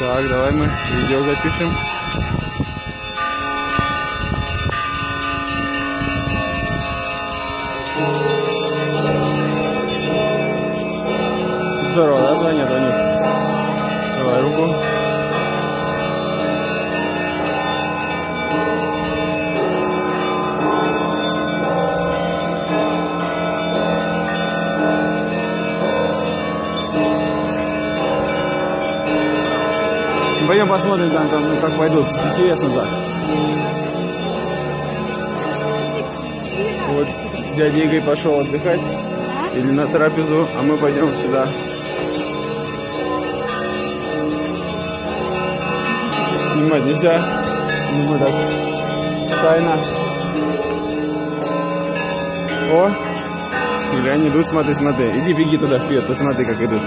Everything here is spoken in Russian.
Так, давай мы видео запишем. Здорово, да, звонят они? Давай руку. Пойдем посмотрим, там, там ну, как пойдут. Интересно так. Вот дядя Игорь пошел отдыхать. Или на трапезу, а мы пойдем сюда. Снимать нельзя. Мы так. Тайна. О! Или они идут, смотри, смотри. Иди, беги туда вперед, посмотри, как идут.